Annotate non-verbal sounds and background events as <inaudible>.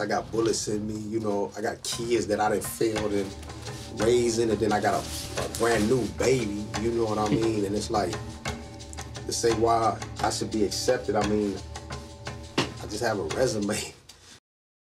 I got bullets in me, you know, I got kids that I didn't fail in raising, and then I got a, a brand new baby, you know what I hmm. mean? And it's like, to say why I should be accepted, I mean, I just have a resume. <laughs>